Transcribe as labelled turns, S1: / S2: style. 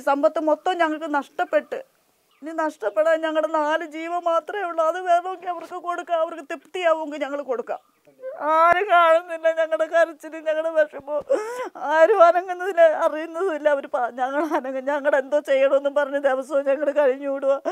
S1: സമ്പത്ത് മൊത്തം ഞങ്ങൾക്ക് നഷ്ടപ്പെട്ട്. ഇനി നഷ്ടപ്പെടാൻ ഞങ്ങളുടെ നാല് ജീവൻ മാത്രമേ ഉള്ളൂ. അത് വേണമെങ്കിൽ അവർക്ക് കൊടുക്കാം. അവർക്ക് തൃപ്തിയാവുമെങ്കിൽ ഞങ്ങൾ കൊടുക്കാം. ആരും കാണുന്നില്ല. ഞങ്ങളുടെ കരച്ചിൽ ഞങ്ങളുടെ വിഷമവും ആരും അനങ്ങുന്നതില്ല അറിയുന്നതുമില്ല. അവർ ഞങ്ങൾ അനങ്ങ. ഞങ്ങൾ എന്തോ ചെയ്യണമെന്നും പറഞ്ഞ് ദിവസവും ഞങ്ങൾ കഴിഞ്ഞു വിടുക